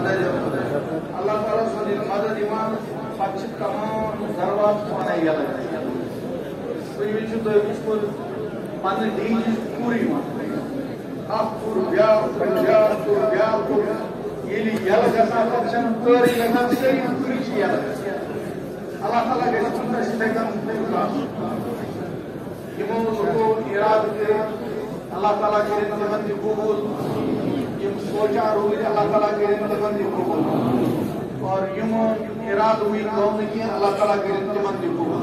مدد اللہ تعالیٰ سن مدد یوان پتہ تمام دروازہ ونان یلے کُنہِ وِزِ چھُ تۄہہِ وٕچھمُت پننہِ ڈیٖنٕچ پوٗرٕ یِوان اکھ کوٚر بیٛاکھ کوٚر بیٛاکھ کوٚر گژھان گژھان سٲری چھِ اللہ تعالیٰ گژھِ تِمن أسۍ کٔنۍ یِمو لُکو کٔرِتھ اللہ تعالیٰ کٔرِنۍ تِمن تہِ قبوٗل یِم سونٛچان روٗدۍ اللہ تعالیٰ کٔرِنۍ تِمن تہِ قبوٗل اور یِمو اِرادٕ وٕنۍ گوٚو نہٕ کینٛہہ اللہ تعالیٰ کٔرِنۍ تِمن تہِ قبوٗل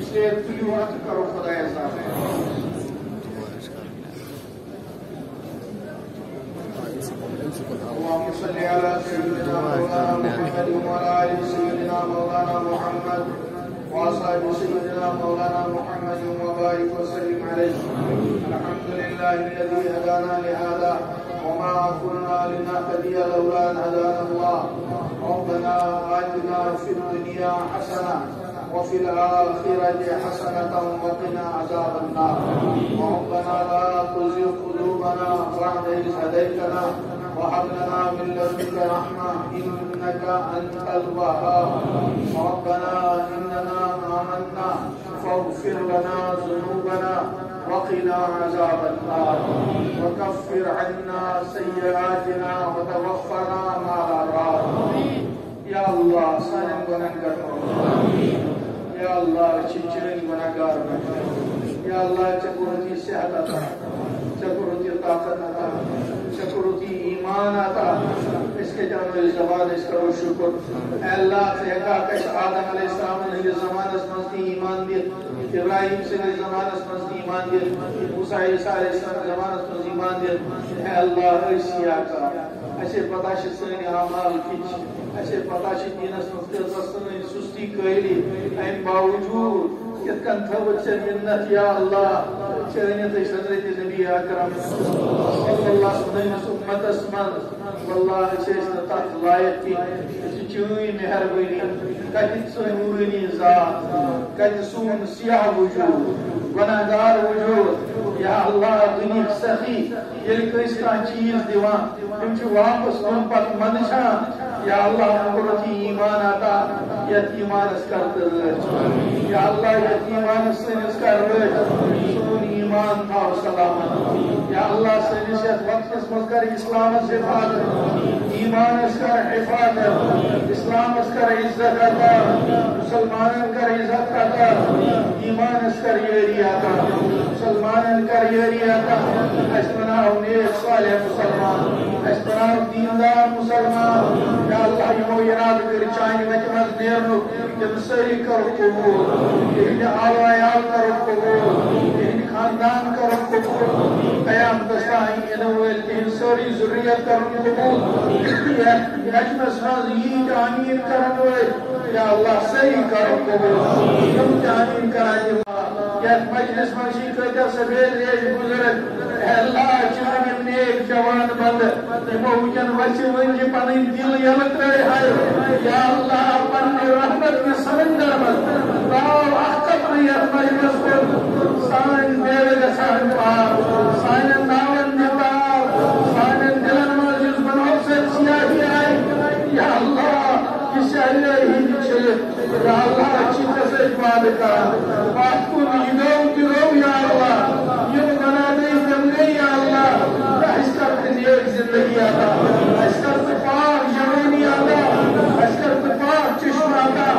اسلیے تُلِو اَتھ کرو خۄدایَس حوالہٕ اللهم صل على سيدنا مولانا محمد وعلى ال سيدنا مولانا محمد واصحاب سيدنا مولانا محمد وبارك وسلم عليه. الحمد لله الذي هدانا لهذا وما كنا لنهتدي لولا أن هدانا الله. ربنا آتنا في الدنيا حسنة وفي الآخرة حسنة وقنا عذاب النار. ربنا لا تزغ قلوبنا بعد إذ هديتنا وهب لنا من لدنك رحمة، إنك أنت الوهاب. ربنا إننا آمنا، فاغفر لنا ذنوبنا وقنا عذاب النار. وكفر عنا سيئاتنا وتوفنا مع الأبرار. يا الله سالم گناہگار یا اللہ چچرن گناہگار یا اللہ چکرتی صحت عطا چکرتی طاقت عطا چکرتی ایمان عطا اس کے جانو اس زبان اس کرو شکر۔ اے اللہ سے ہکا کش آدم علیہ السلام نے زمان اس مزدی ایمان دیت ابراہیم سے نے زمان اس مزدی ایمان دیت موسیٰ عیسیٰ علیہ السلام زمان اس مزدی ایمان دیت اے اللہ ایسی آقا اسے پتا چھ سن اعمال کچھ اسے پتا چھ دینس مز سن سستی قیلی ام باوجود کت کن تھوت سے منت یا اللہ چرنیت حضرت نبی اکرم صلی اللہ علیہ وسلم امت اسمن واللہ چیز تحت لائق کی چوئی مہربانی کت سن نورانی ذات گناہگار وجود، یا اللہ دنیا سخی یل کس کا چیز دیوان تم چھ واپس تم پت منشان، یا اللہ مقرتی ایمان آتا یت ایمان اس کرت یا اللہ یتیمان یت ایمان سنس کر سون ایمان تھا سلامت۔ یا اللہ سنس یت وقت مز کر اسلام سے حفاظت ایمان اس کر حفاظت اسلام اس کر عزت عطا مسلمان کر عزت عطا ایمان اس یری عطا مسلمان کر یری عطا اس نیک صالح مسلمان، اس دیندار مسلمان۔ یا اللہ یمو اراد کر چاہیے وتہ نیرنو تم ساری کرو قبول یہند آل کرو قبول۔ یہند خاندان کرو قبول قیام دستان ین ول تہن ساری ضروریت کرو قبول یجمس مز یہ تعمیر کرن ول یا اللہ ساری کرو قبول تم تعمیر کران یت مجلس منشی کتہ سبیل ریش گزرت اللہ چانم نیک جوان بند۔ یمو وجن وسی ونجی پنن دل یل تر ہے یا اللہ پن رحمت کے سمندر من راو اخت یت مجلس کو سان میرے گسان پار سان ناون نتا سان دلن مجلس بنو سے سیاہی آئی یا اللہ کسی اللہ ہی چلے یا اللہ چیز سے بات کرا بات کو نیدو کرو یا اللہ یہ بنا دے زندگی یا اللہ اس کر نیک زندگی آتا اس کر پاک جوانی آتا اس کر پاک چشم آتا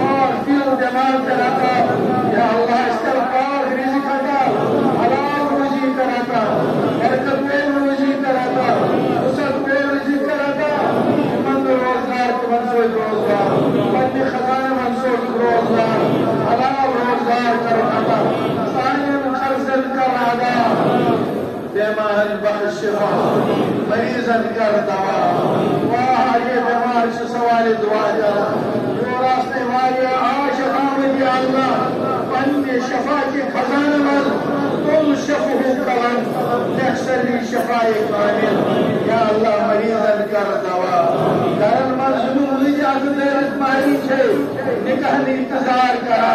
پاک دل دماغ کراتا یا اللہ اس کر پاک رزق آتا حلال روزی کراتا برکت میں روزی کراتا وسط میں رزق کراتا من روزگار کو منصوب روزگار پنی خزانہ منصوب روزگار حلال روزگار کراتا سائن خرزل کراتا بیمار بخش شفا ہاں۔ مریضن کر دوا۔ واہ، یہ بیمار سے سوال دعا جانا جو راستے والے آش آمد اللہ پنی شفا کے خزانہ مل کل شفہ کلن یکسر لی شفا کامل۔ یا اللہ مریضن کر دوا۔ کرن مظلوم نجات دیرت ماری چھے نکاح انتظار کرا۔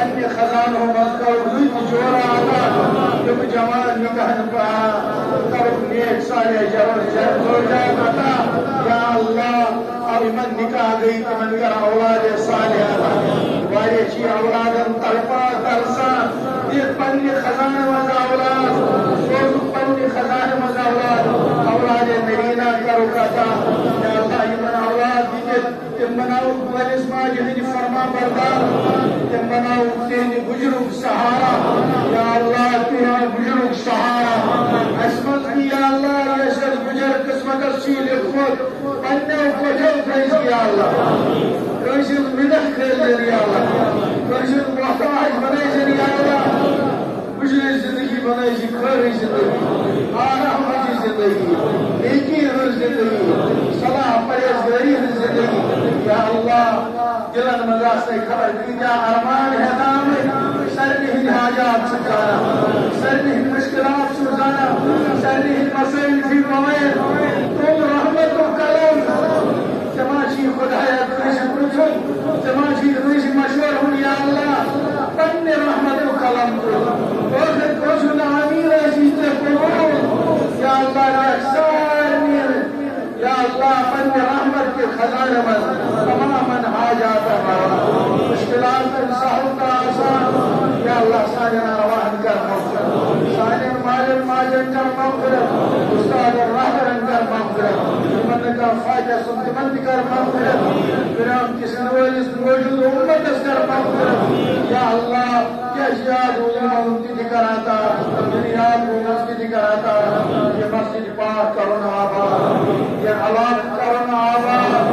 ان پنی خزانہ مذکر ہوئی جورا آتا جب جوان نکاح پا کرو نیک سالے جوان جوان عطا یا اللہ یمن نکاح گئی تمن کر اولاد صالحہ۔ واریہ چی اولادن تلپا ترسان یہ پنی خزانہ مز اولاد۔ سوز پنی خزانہ مز اولاد۔ اولاد نرینا کرو کتا۔ یا اللہ یمن اولاد دیکھ تم بناو ولس ماجہ جی فرما بردار تم بناو تین بجرگ سہارا یا اللہ تین بجرگ سہارا اسمت یا اللہ یسر بجر قسمت سیل خود پنو کوجو فیض یا اللہ. کشن مدح کھیل یا اللہ. کشن محتاج بنے یا اللہ. بجلی زندگی بنائی جی خیری زندگی. آرام زندگی. نیکی ہر زندگی. صلاح پریزگاری ہر زندگی. یا اللہ دلن مزاستے خبر دیجا ارمان ہے، نام سرنی ہی حاجات سکانا سرنی ہی مشکلات سرزانا سرنی ہی مسائل فی موین تم رحمت و کلم تماشی خدایت ریش پرچھن تماشی مشور ہوں یا اللہ پن رحمت و کلم کو وقت کوشن امیر عزیز قبول یا اللہ رکسانی یا اللہ پن رحمت کے خزانے میں تمام حاجات ہمارا مشکلات سہل کا آسان یا اللہ سانینا رواہن کر مغفرت سانین ماجن ماجن کر مغفرت من کا فاجہ سنتمند مغفرت برام کسن ویلس موجود امت کر مغفرت یا اللہ، کیا جیاد ہو یہ منتی کراتا دنیاد یعنی کو مسجد کراتا یہ مسجد پاک کرنا آباد۔ یہ حالات کرنا آباد۔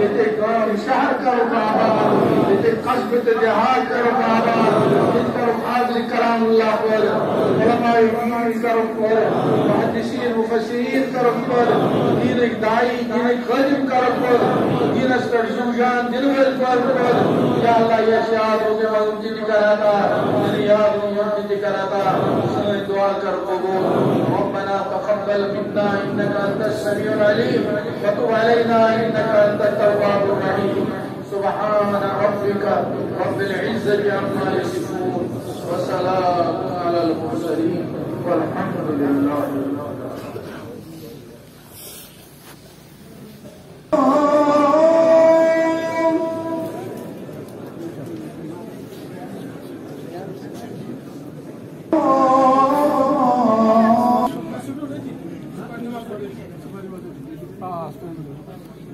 یہ تے شہر کرو آباد۔ یہ تے قصب دیہات کرو آباد۔ الحاج الله خوله علماء دین کرم خوله محدثین مفسرین کرم خوله دینک دائی دینک خادم کرم خوله دین استرزو جان دل ول کرم خوله یا اللہ یا شعار ہو کے مدد کی کراتا دنیا دنیا کی کراتا دعا کر قبول ربنا تقبل منا انك انت السميع العليم وتب علينا انك انت التواب الرحيم سبحان ربك رب العزه عما يصفون وسلام على المرسلين والحمد لله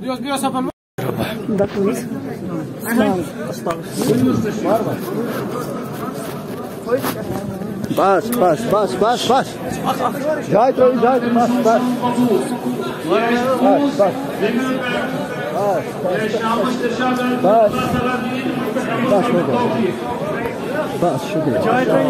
Dios, Passa, passa, passa, passa, passa. Já entrou, já entrou, passa, passa. Passa, passa. Passa, passa. Passa, passa. Passa, Deus. Passe, chega. Já entrou.